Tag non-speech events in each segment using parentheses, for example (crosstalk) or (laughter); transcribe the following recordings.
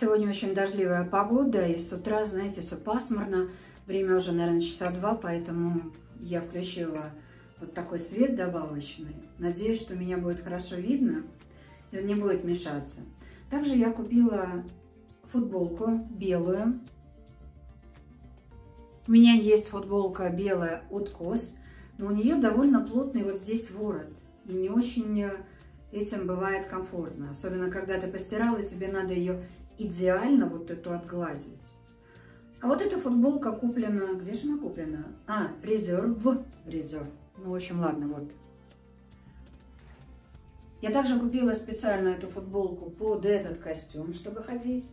Сегодня очень дождливая погода, и с утра, знаете, все пасмурно. Время уже, наверное, часа два, поэтому я включила вот такой свет добавочный. Надеюсь, что меня будет хорошо видно, и он не будет мешаться. Также я купила футболку белую. У меня есть футболка белая от Кос, но у нее довольно плотный вот здесь ворот. И не очень этим бывает комфортно. Особенно, когда ты постирала, тебе надо ее идеально вот эту отгладить. А вот эта футболка куплена... Где же она куплена? А, резерв. Резерв. Ну, в общем, ладно, вот. Я также купила специально эту футболку под этот костюм, чтобы ходить.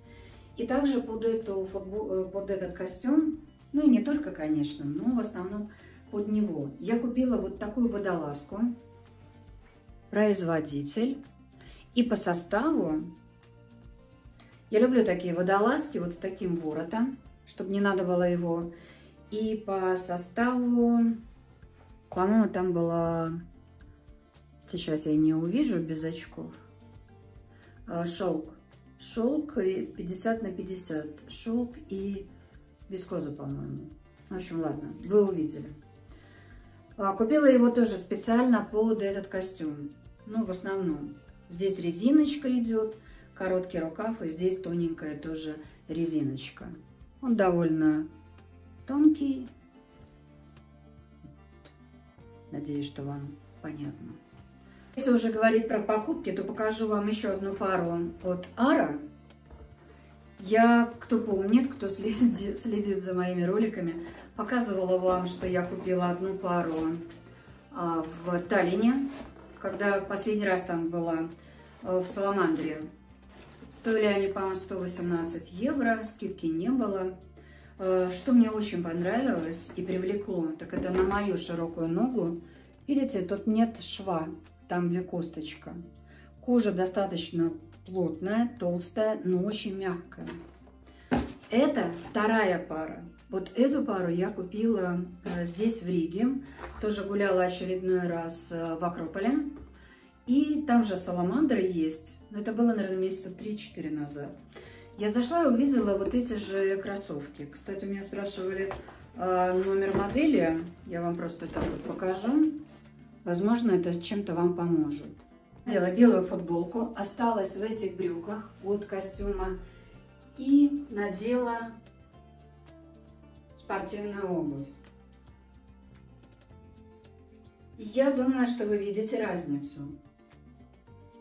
И также под, эту футбол... Э, под этот костюм, ну и не только, конечно, но в основном под него. Я купила вот такую водолазку. Производитель. И по составу я люблю такие водолазки вот с таким воротом, чтобы не надо было его. И по составу, по-моему, там было... Сейчас я не увижу без очков. А, шелк. Шелк 50 на 50. Шелк и вискоза, по-моему. В общем, ладно, вы увидели. А, купила его тоже специально под этот костюм. Ну, в основном. Здесь резиночка идет короткий рукав, и здесь тоненькая тоже резиночка. Он довольно тонкий. Надеюсь, что вам понятно. Если уже говорить про покупки, то покажу вам еще одну пару от Ара. Я, кто помнит, кто следит, следит за моими роликами, показывала вам, что я купила одну пару а, в Таллине, когда последний раз там была а, в Саламандре. Стоили они, по-моему, 118 евро, скидки не было. Э, что мне очень понравилось и привлекло, так это на мою широкую ногу. Видите, тут нет шва, там где косточка. Кожа достаточно плотная, толстая, но очень мягкая. Это вторая пара. Вот эту пару я купила э, здесь, в Риге. Тоже гуляла очередной раз э, в Акрополе. И там же саламандры есть. Но это было, наверное, месяца 3-4 назад. Я зашла и увидела вот эти же кроссовки. Кстати, у меня спрашивали э, номер модели. Я вам просто так вот покажу. Возможно, это чем-то вам поможет. Надела белую футболку, осталась в этих брюках от костюма. И надела спортивную обувь. Я думаю, что вы видите разницу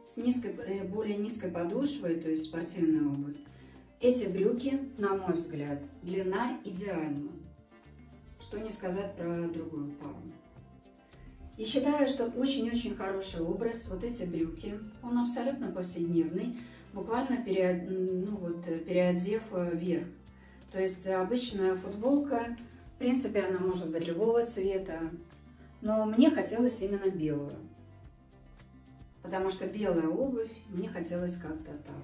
с низкой, э, более низкой подошвой, то есть спортивная обувь, эти брюки, на мой взгляд, длина идеальна. Что не сказать про другую пару. И считаю, что очень-очень хороший образ, вот эти брюки, он абсолютно повседневный, буквально пере, ну вот, переодев э, верх. То есть обычная футболка, в принципе, она может быть любого цвета, но мне хотелось именно белую потому что белая обувь, мне хотелось как-то так.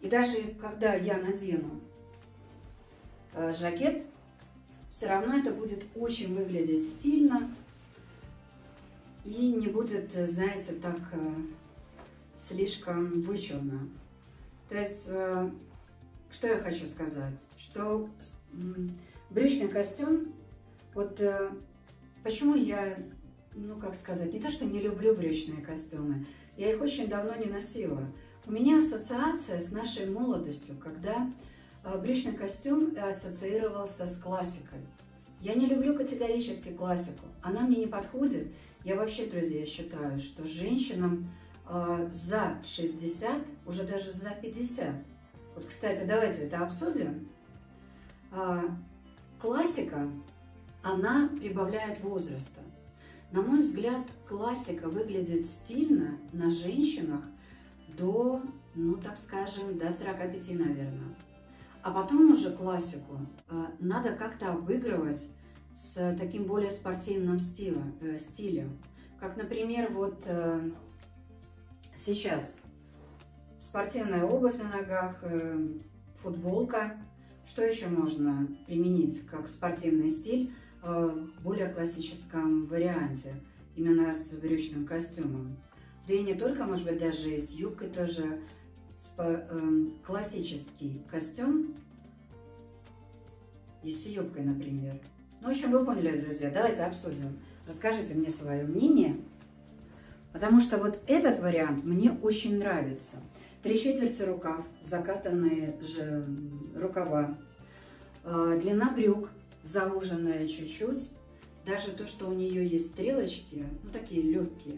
И даже когда я надену э, жакет, все равно это будет очень выглядеть стильно и не будет, знаете, так э, слишком вычурно. То есть, э, что я хочу сказать, что брючный костюм, вот почему я ну как сказать, не то, что не люблю брючные костюмы, я их очень давно не носила. У меня ассоциация с нашей молодостью, когда а, брючный костюм ассоциировался с классикой. Я не люблю категорически классику, она мне не подходит. Я вообще, друзья, считаю, что женщинам э, за 60, уже даже за 50. Вот, кстати, давайте это обсудим. Э, классика, она прибавляет возраста. На мой взгляд, классика выглядит стильно на женщинах до, ну так скажем, до 45, наверное. А потом уже классику э, надо как-то обыгрывать с таким более спортивным стилем. Э, стилем. Как, например, вот э, сейчас спортивная обувь на ногах, футболка. Что еще можно применить как спортивный стиль? Более классическом варианте, именно с брючным костюмом. Да и не только, может быть, даже и с юбкой тоже. э, классический костюм и с юбкой, например. Ну, в общем, вы поняли, друзья. Давайте обсудим. Расскажите мне свое мнение. Потому что вот этот вариант мне очень нравится. Три четверти рукав, закатанные же рукава, э, длина брюк зауженная чуть-чуть. Даже то, что у нее есть стрелочки, ну такие легкие,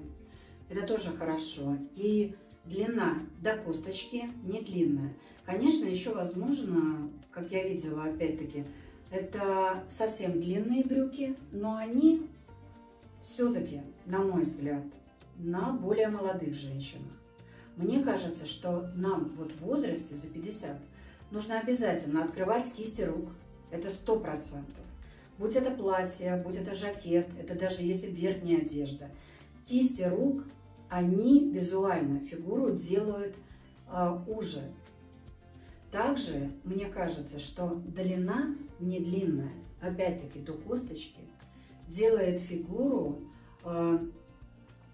это тоже хорошо. И длина до косточки не длинная. Конечно, еще возможно, как я видела, опять-таки, это совсем длинные брюки, но они все-таки, на мой взгляд, на более молодых женщинах. Мне кажется, что нам вот в возрасте за 50 нужно обязательно открывать кисти рук. Это сто процентов. Будь это платье, будь это жакет, это даже если верхняя одежда. Кисти рук они визуально фигуру делают э, уже. Также мне кажется, что длина не длинная, опять-таки до косточки, делает фигуру э,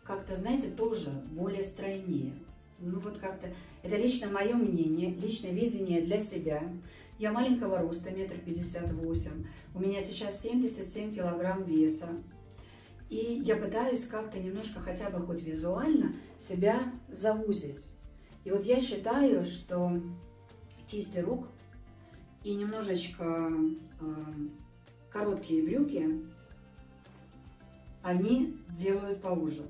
как-то, знаете, тоже более стройнее. Ну вот как-то, это лично мое мнение, личное видение для себя. Я маленького роста, метр пятьдесят восемь. У меня сейчас 77 килограмм веса. И я пытаюсь как-то немножко, хотя бы хоть визуально, себя заузить. И вот я считаю, что кисти рук и немножечко э, короткие брюки, они делают поуже.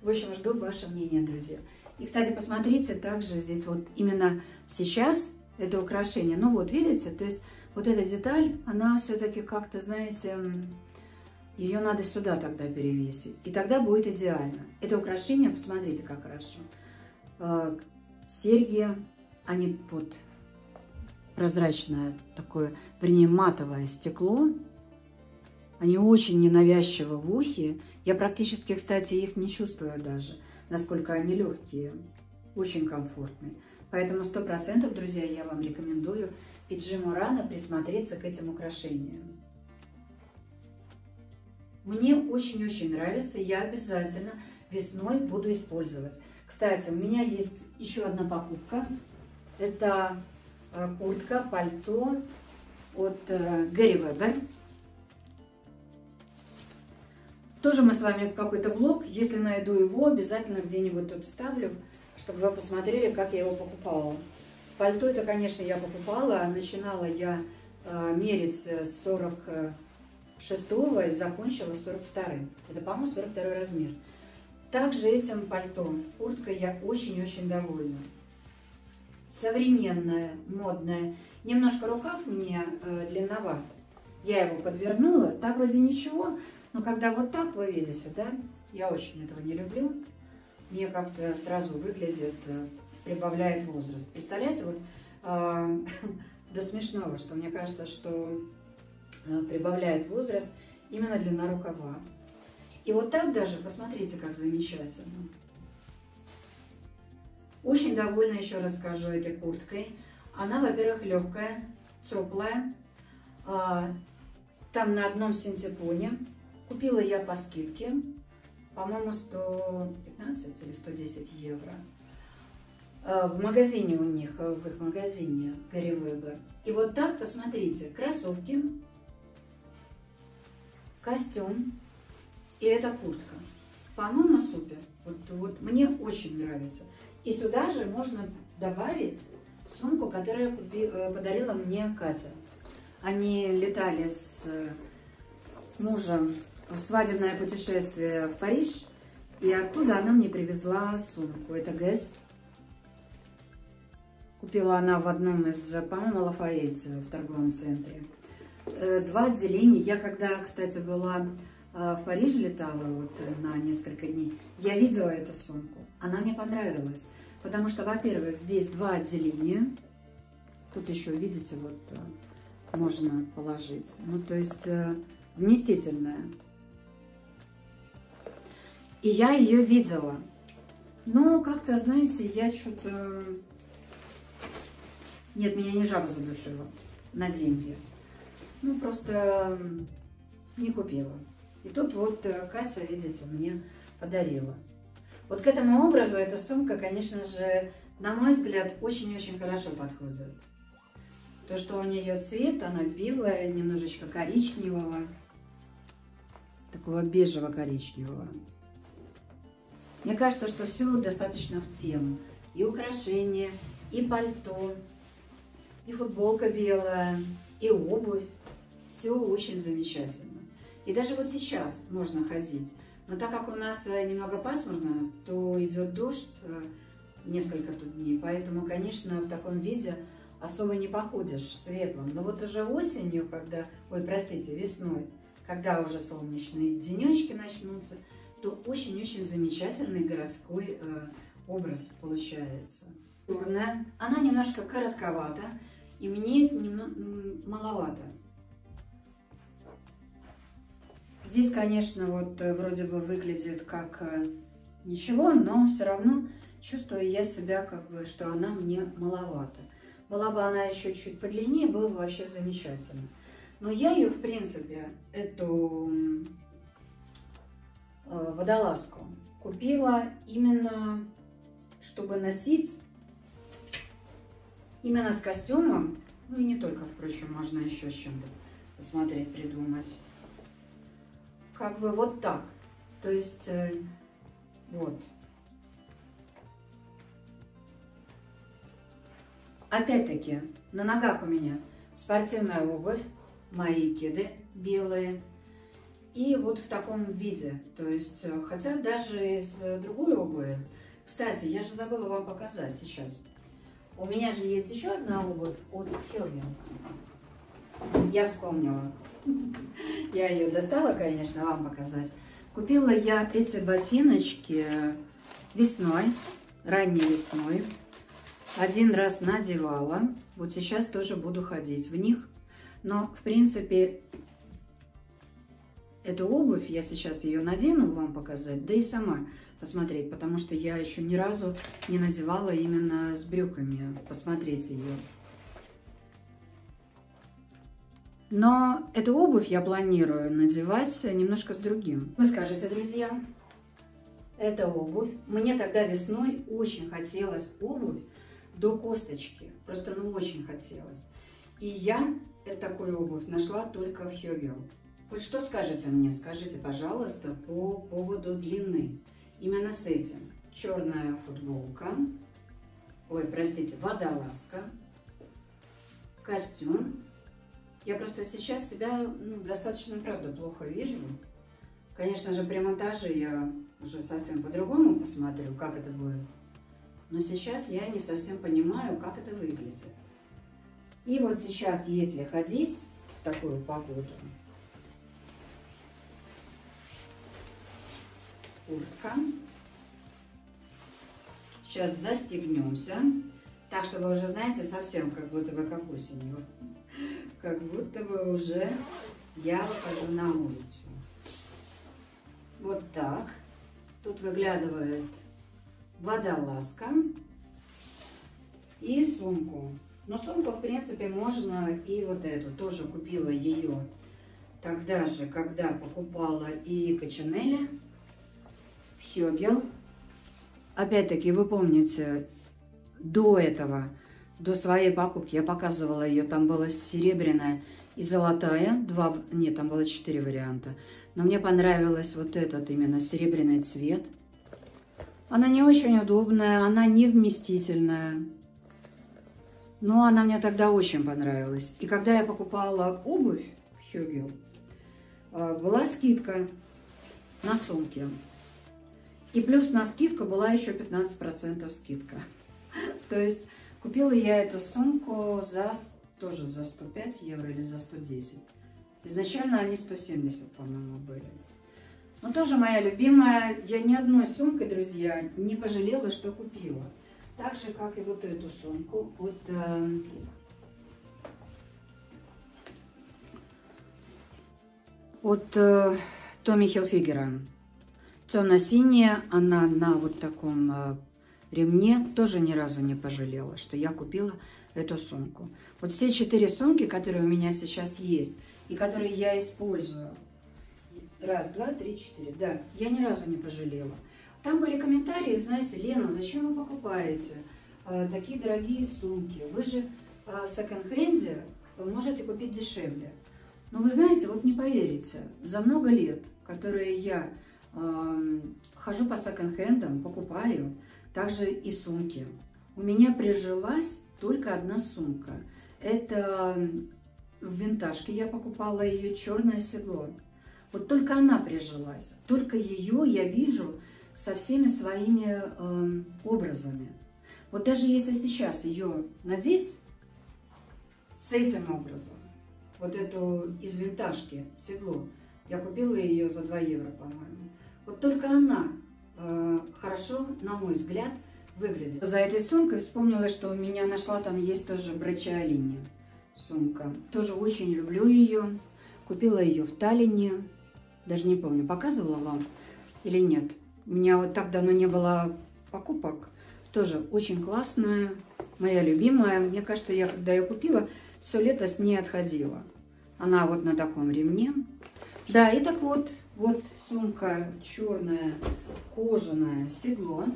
В общем, жду ваше мнение, друзья. И, кстати, посмотрите, также здесь вот именно сейчас это украшение. Ну вот, видите, то есть вот эта деталь, она все-таки как-то, знаете, ее надо сюда тогда перевесить. И тогда будет идеально. Это украшение, посмотрите, как хорошо. А, серьги, они вот прозрачное такое, вернее, матовое стекло. Они очень ненавязчивы в ухе. Я практически, кстати, их не чувствую даже, насколько они легкие. Очень комфортные. Поэтому сто процентов, друзья, я вам рекомендую Пиджи Мурана присмотреться к этим украшениям. Мне очень-очень нравится, я обязательно весной буду использовать. Кстати, у меня есть еще одна покупка. Это э, куртка, пальто от э, Гэри Вебер. Тоже мы с вами какой-то влог, если найду его, обязательно где-нибудь тут вставлю, чтобы вы посмотрели, как я его покупала. Пальто это, конечно, я покупала. Начинала я э, мерить 40 шестого и закончила 42 -м. Это, по-моему, 42 размер. Также этим пальто, курткой я очень-очень довольна. Современная, модная. Немножко рукав мне э, длинноват. Я его подвернула. Так вроде ничего, но когда вот так вы видите, да, я очень этого не люблю. Мне как-то сразу выглядит, э, прибавляет возраст. Представляете, вот э, (laughs) до смешного, что мне кажется, что Э, прибавляет возраст именно длина рукава. И вот так даже, посмотрите, как замечательно. Очень довольна, еще раз скажу, этой курткой. Она, во-первых, легкая, теплая. А, там на одном синтепоне. Купила я по скидке, по-моему, 115 или 110 евро. А, в магазине у них, в их магазине Гарри Вебер. И вот так, посмотрите, кроссовки костюм и эта куртка. По-моему, супер. Вот, вот мне очень нравится. И сюда же можно добавить сумку, которую э, подарила мне Катя. Они летали с э, мужем в свадебное путешествие в Париж, и оттуда она мне привезла сумку. Это Гэс. Купила она в одном из, по-моему, Лафаэте в торговом центре. Э, два отделения. Я когда, кстати, была э, в Париж летала вот э, на несколько дней, я видела эту сумку. Она мне понравилась, потому что, во-первых, здесь два отделения. Тут еще, видите, вот можно положить. Ну, то есть вместительная. И я ее видела. Но как-то, знаете, я что-то... Нет, меня не жаба задушила на деньги. Ну, просто не купила. И тут вот э, Катя, видите, мне подарила. Вот к этому образу эта сумка, конечно же, на мой взгляд, очень-очень хорошо подходит. То, что у нее цвет, она белая, немножечко коричневого, такого бежево-коричневого. Мне кажется, что все достаточно в тему. И украшения, и пальто, и футболка белая, и обувь. Все очень замечательно. И даже вот сейчас можно ходить. Но так как у нас э, немного пасмурно, то идет дождь э, несколько тут дней. Поэтому, конечно, в таком виде особо не походишь светлым. Но вот уже осенью, когда, ой, простите, весной, когда уже солнечные денечки начнутся, то очень-очень замечательный городской э, образ получается. Черная, она немножко коротковата, и мне немного маловато. Здесь, конечно, вот э, вроде бы выглядит как э, ничего, но все равно чувствую я себя как бы, что она мне маловато. Была бы она еще чуть подлиннее, было бы вообще замечательно. Но я ее, в принципе, эту водолазку купила именно, чтобы носить именно с костюмом. Ну и не только, впрочем, можно еще с чем-то посмотреть, придумать. Как бы вот так. То есть, э, вот. Опять-таки, на ногах у меня спортивная обувь, мои кеды белые. И вот в таком виде. То есть, э, хотя даже из другой обуви. Кстати, я же забыла вам показать сейчас. У меня же есть еще одна обувь от Хёрген. Я вспомнила. (laughs) Я ее достала, конечно, вам показать. Купила я эти ботиночки весной, ранней весной. Один раз надевала. Вот сейчас тоже буду ходить в них. Но, в принципе, эту обувь, я сейчас ее надену вам показать, да и сама посмотреть, потому что я еще ни разу не надевала именно с брюками. Посмотреть ее. Но эту обувь я планирую надевать немножко с другим. Вы скажете, друзья, это обувь. Мне тогда весной очень хотелось обувь до косточки. Просто ну очень хотелось. И я такую обувь нашла только в Хёгел. Вот что скажете мне? Скажите, пожалуйста, по поводу длины. Именно с этим. Черная футболка. Ой, простите, водолазка. Костюм. Я просто сейчас себя ну, достаточно, правда, плохо вижу. Конечно же, при монтаже я уже совсем по-другому посмотрю, как это будет. Но сейчас я не совсем понимаю, как это выглядит. И вот сейчас, если ходить в такую погоду, куртка. Сейчас застегнемся. Так, чтобы уже, знаете, совсем как будто бы как осенью. Как будто бы уже я выхожу на улицу. Вот так. Тут выглядывает водолазка и сумку. Но сумку, в принципе, можно и вот эту. Тоже купила ее тогда же, когда покупала и Качанели Хёгел. Опять-таки, вы помните, до этого, до своей покупки я показывала ее, там была серебряная и золотая, два, нет, там было четыре варианта. Но мне понравилось вот этот именно серебряный цвет. Она не очень удобная, она не вместительная. Но она мне тогда очень понравилась. И когда я покупала обувь в Хёгел, э, была скидка на сумки. И плюс на скидку была еще 15% скидка. (laughs) То есть купила я эту сумку за тоже за 105 евро или за 110. Изначально они 170, по-моему, были. Но тоже моя любимая. Я ни одной сумкой, друзья, не пожалела, что купила. Так же, как и вот эту сумку от э, от э, Томми Хилфигера. Темно-синяя, она на вот таком э, ремне тоже ни разу не пожалела, что я купила эту сумку. Вот все четыре сумки, которые у меня сейчас есть, и которые я использую, раз, два, три, четыре, да, я ни разу не пожалела. Там были комментарии, знаете, Лена, зачем вы покупаете? э, такие дорогие сумки. Вы же в секонд-хенде можете купить дешевле. Но вы знаете, вот не поверите, за много лет, которые я э, хожу по секонд-хендам, покупаю, также и сумки, у меня прижилась только одна сумка. Это в винтажке я покупала ее черное седло. Вот только она прижилась, только ее я вижу со всеми своими э, образами. Вот даже если сейчас ее надеть с этим образом, вот эту из винтажки седло, я купила ее за 2 евро, по-моему. Вот только она э, хорошо, на мой взгляд, выглядит. За этой сумкой вспомнила, что у меня нашла, там есть тоже брачиолини сумка. Тоже очень люблю ее. Купила ее в Таллине. Даже не помню, показывала вам или нет. У меня вот так давно не было покупок. Тоже очень классная, моя любимая. Мне кажется, я когда ее купила, все лето с ней отходила. Она вот на таком ремне. Да, и так вот, вот сумка черная, кожаная, седло.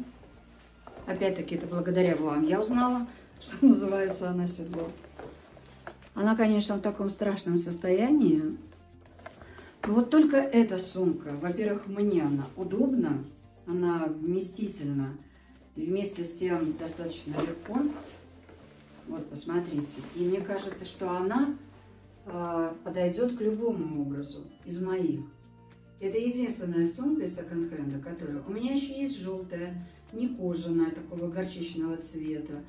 Опять-таки, это благодаря вам я узнала, (laughs) что называется она седло. Она, конечно, в таком страшном состоянии. Но вот только эта сумка, во-первых, мне она удобна, она вместительна, и вместе с тем достаточно легко. Вот, посмотрите. И мне кажется, что она э, подойдет к любому образу из моих. Это единственная сумка из секонд-хенда, которая... У меня еще есть желтая, не кожаная, такого горчичного цвета.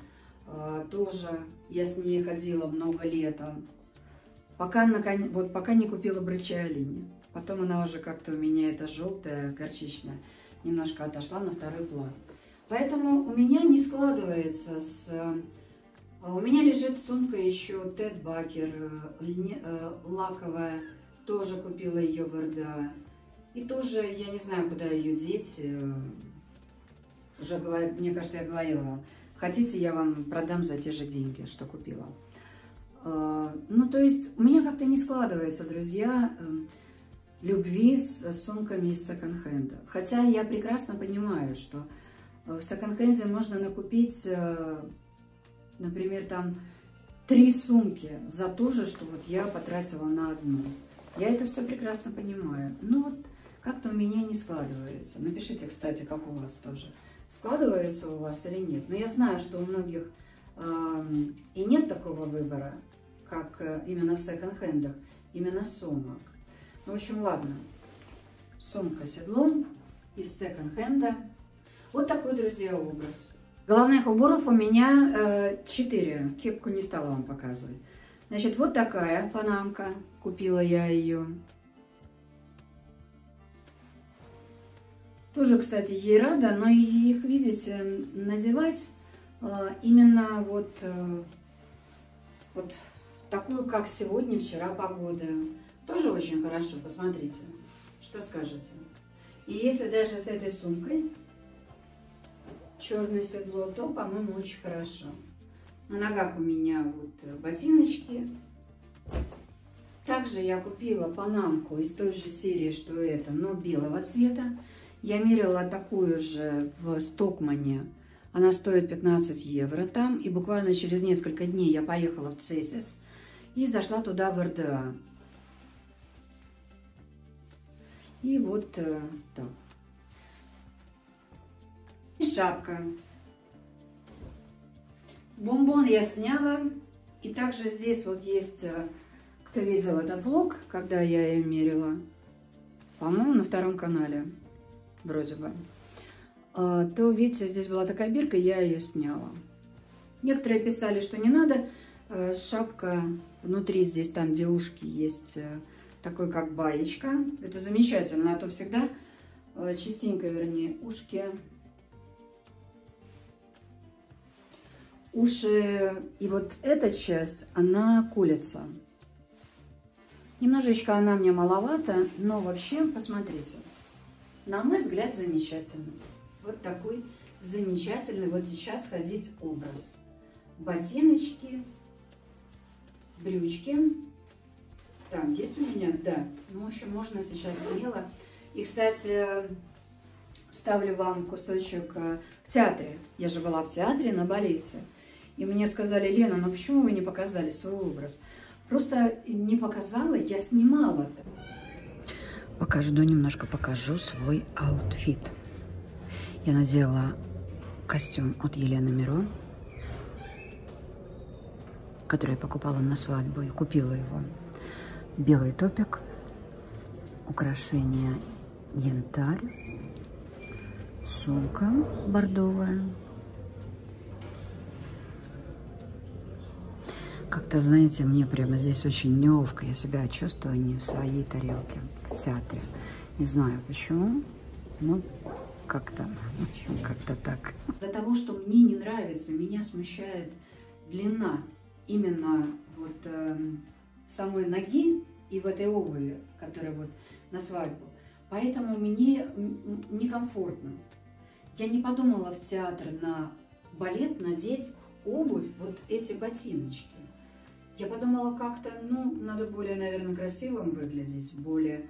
А, тоже я с ней ходила много летом. Пока, наконец, вот, пока не купила брычалини. Потом она уже как-то у меня, эта желтая, горчичная, немножко отошла на второй план. Поэтому у меня не складывается с... А, у меня лежит сумка еще Тед Бакер, э, э, лаковая. Тоже купила ее в РДА. И тоже, я не знаю, куда ее деть. Э, уже, мне кажется, я говорила вам. Хотите, я вам продам за те же деньги, что купила. А, ну, то есть, у меня как-то не складывается, друзья, эм, любви с сумками из секонд-хенда. Хотя я прекрасно понимаю, что э, в секонд-хенде можно накупить, э, например, там три сумки за то же, что вот я потратила на одну. Я это все прекрасно понимаю. Но вот как-то у меня не складывается. Напишите, кстати, как у вас тоже складывается у вас или нет. Но я знаю, что у многих э, и нет такого выбора, как э, именно в секонд-хендах, именно сумок. Ну, в общем, ладно. Сумка седлом из секонд-хенда. Вот такой, друзья, образ. Головных уборов у меня э, 4. Кепку не стала вам показывать. Значит, вот такая панамка. Купила я ее. Тоже, кстати, ей рада, но их, видите, надевать а, именно вот, э, вот такую, как сегодня, вчера погода. Тоже очень хорошо, посмотрите, что скажете. И если даже с этой сумкой черное седло, то, по-моему, очень хорошо. На ногах у меня вот ботиночки. Также я купила панамку из той же серии, что это, но белого цвета. Я мерила такую же в Стокмане. Она стоит 15 евро там. И буквально через несколько дней я поехала в Цесис и зашла туда в РДА. И вот э, так. И шапка. Бомбон я сняла. И также здесь вот есть, э, кто видел этот влог, когда я ее мерила. По-моему, на втором канале вроде бы, а, то, видите, здесь была такая бирка, я ее сняла. Некоторые писали, что не надо. А, шапка внутри здесь, там, где ушки есть, э, такой как баечка. Это замечательно, а то всегда, э, частенько, вернее, ушки... Уши и вот эта часть, она колется. Немножечко она мне маловато, но вообще, посмотрите на мой взгляд, замечательный. Вот такой замечательный вот сейчас ходить образ. Ботиночки, брючки. Там есть у меня? Да. Ну, в общем, можно сейчас смело. И, кстати, ставлю вам кусочек э, В театре. Я же была в театре на балете. И мне сказали, Лена, ну почему вы не показали свой образ? Просто не показала, я снимала. -то. Пока жду, немножко покажу свой outfit. Я надела костюм от Елены Миро, который я покупала на свадьбу и купила его. Белый топик, украшение янтарь, сумка бордовая. Как-то, знаете, мне прямо здесь очень неловко. Я себя чувствую не в своей тарелке в театре. Не знаю почему, но как-то, (laughs) как-то так. Из-за того, что мне не нравится, меня смущает длина именно вот э, самой ноги и в этой обуви, которая вот на свадьбу. Поэтому мне некомфортно. Я не подумала в театр на балет надеть обувь, вот эти ботиночки. Я подумала как-то, ну, надо более, наверное, красивым выглядеть, более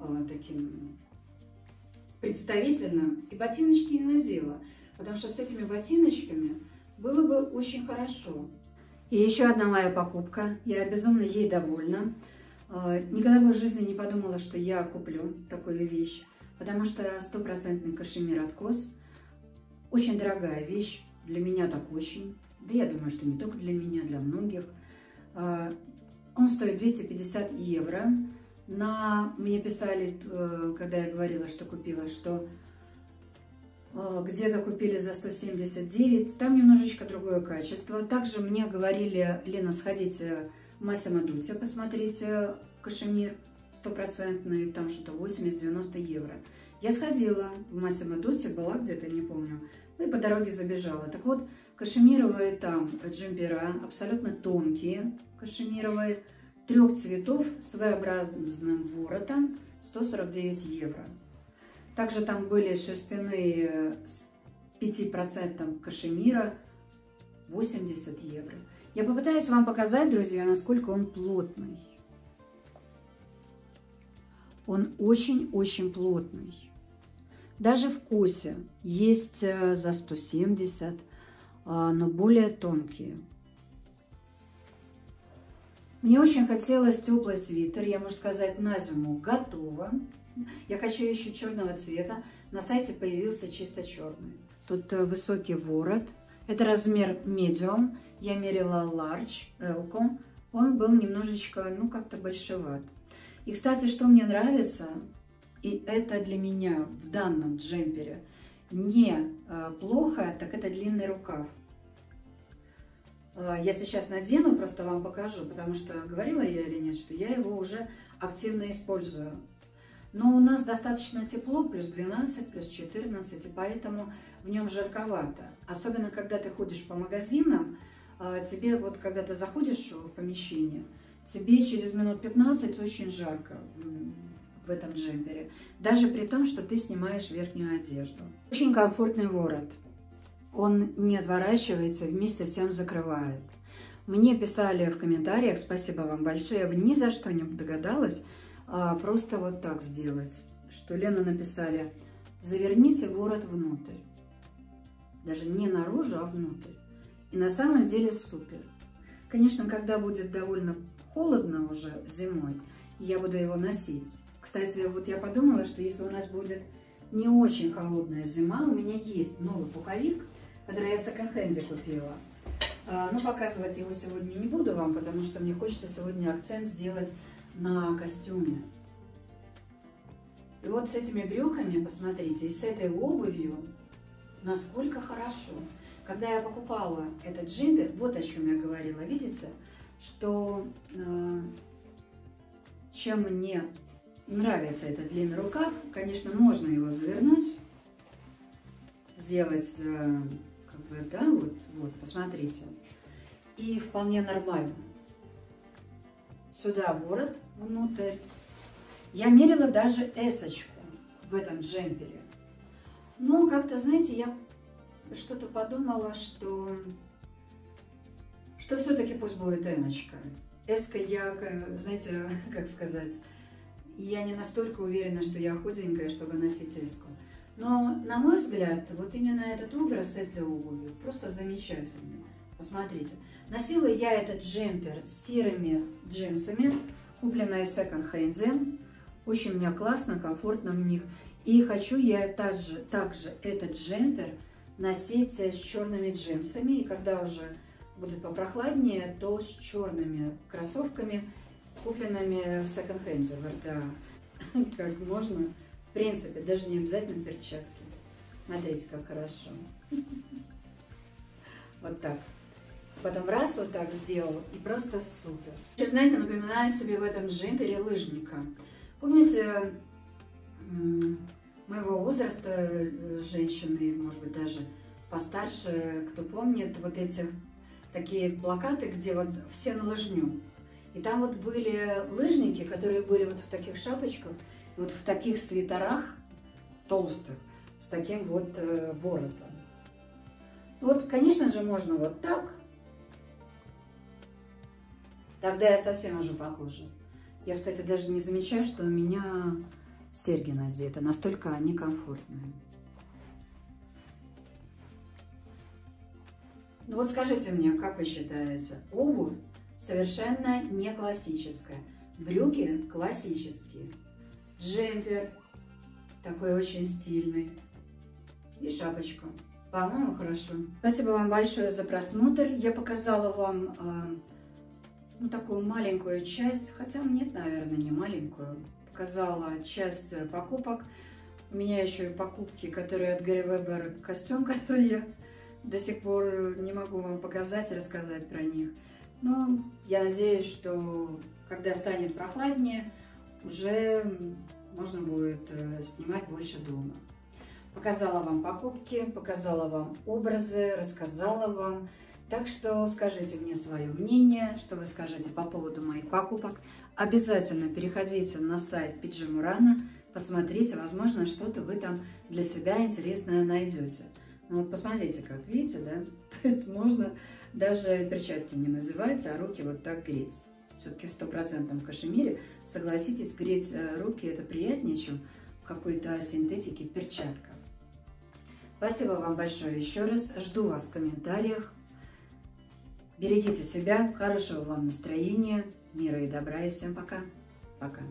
э, таким представительным. И ботиночки не надела, потому что с этими ботиночками было бы очень хорошо. И еще одна моя покупка. Я безумно ей довольна. А, никогда бы в жизни не подумала, что я куплю такую вещь, потому что стопроцентный кашемир откос очень дорогая вещь, для меня так очень, да я думаю, что не только для меня, для многих. А, он стоит 250 евро. На мне писали, э, когда я говорила, что купила, что э, где-то купили за 179, там немножечко другое качество. Также мне говорили, Лена, сходите Массимо Дути, посмотрите, кашемир стопроцентный, там что-то 80-90 евро. Я сходила в Массимо Дути, была где-то, не помню, ну и по дороге забежала. Так вот, кашемировые там джемпера, абсолютно тонкие кашемировые, трех цветов, своеобразным воротом, 149 евро. Также там были шерстяные с 5% кашемира, 80 евро. Я попытаюсь вам показать, друзья, насколько он плотный. Он очень-очень плотный. Даже в косе есть э, за 170, а, но более тонкие. Мне очень хотелось теплый свитер, я, можно сказать, на зиму готова. Я хочу еще черного цвета. На сайте появился чисто черный. Тут э, высокий ворот, это размер medium. Я мерила large, L. Он был немножечко, ну, как-то большеват. И, кстати, что мне нравится, и это для меня в данном джемпере не а, плохо, так это длинный рукав. А, я сейчас надену, просто вам покажу, потому что говорила я или нет, что я его уже активно использую. Но у нас достаточно тепло, плюс 12, плюс 14, и поэтому в нем жарковато. Особенно, когда ты ходишь по магазинам, а, тебе вот, когда ты заходишь в помещение, тебе через минут 15 очень жарко в этом джемпере. Даже при том, что ты снимаешь верхнюю одежду. Очень комфортный ворот. Он не отворачивается, вместе с тем закрывает. Мне писали в комментариях, спасибо вам большое, я бы ни за что не догадалась, а, просто вот так сделать, что Лена написали, заверните ворот внутрь. Даже не наружу, а внутрь. И на самом деле супер. Конечно, когда будет довольно холодно уже зимой, я буду его носить. Кстати, вот я подумала, что если у нас будет не очень холодная зима, у меня есть новый пуховик, который я в секонд-хенде купила. А, но показывать его сегодня не буду вам, потому что мне хочется сегодня акцент сделать на костюме. И вот с этими брюками, посмотрите, и с этой обувью, насколько хорошо. Когда я покупала этот джемпер, вот о чем я говорила, видите, что э, чем мне нравится этот длинный рукав, конечно, можно его завернуть, сделать, э, как бы, да, вот, вот, посмотрите, и вполне нормально. Сюда ворот внутрь. Я мерила даже эсочку в этом джемпере. Но как-то, знаете, я что-то подумала, что, что все-таки пусть будет эмочка. Эска я, знаете, (laughs) как сказать, я не настолько уверена, что я худенькая, чтобы носить эску. Но, на мой взгляд, вот именно этот образ этой обуви просто замечательный. Посмотрите. Носила я этот джемпер с серыми джинсами, купленные в секонд-хенде. Очень мне классно, комфортно в них. И хочу я также, также этот джемпер носить с черными джинсами. И когда уже будет попрохладнее, то с черными кроссовками, купленными в секонд-хенде в РТА. Как можно, в принципе, даже не обязательно перчатки. Смотрите, как хорошо. (laughs) Вот так. Потом раз вот так сделал, и просто супер. Еще, знаете, напоминаю себе в этом джемпере лыжника. Помните, моего возраста э, женщины, может быть, даже постарше, кто помнит вот эти такие плакаты, где вот все на лыжню. И там вот были лыжники, которые были вот в таких шапочках, вот в таких свитерах толстых, с таким вот э, воротом. Вот, конечно же, можно вот так, Тогда я совсем уже похожа. Я, кстати, даже не замечаю, что у меня серьги надеты. Настолько они комфортные. Ну вот скажите мне, как вы считаете, обувь совершенно не классическая. Брюки классические. Джемпер такой очень стильный. И шапочка. По-моему, хорошо. Спасибо вам большое за просмотр. Я показала вам э, ну, такую маленькую часть, хотя нет, наверное, не маленькую, показала часть покупок. У меня еще и покупки, которые от Гэри Вебер костюм, (laughs) который я до сих пор не могу вам показать и рассказать про них. Но я надеюсь, что когда станет прохладнее, уже можно будет э, снимать больше дома. Показала вам покупки, показала вам образы, рассказала вам так что скажите мне свое мнение, что вы скажете по поводу моих покупок. Обязательно переходите на сайт Пиджимурана, посмотрите, возможно, что-то вы там для себя интересное найдете. Ну вот посмотрите, как видите, да? (laughs) То есть можно даже перчатки не называть, а руки вот так греть. Все-таки в стопроцентном кашемире, согласитесь, греть э, руки это приятнее, чем в какой-то синтетике перчатка. Спасибо вам большое еще раз. Жду вас в комментариях. Берегите себя, хорошего вам настроения, мира и добра и всем пока. Пока.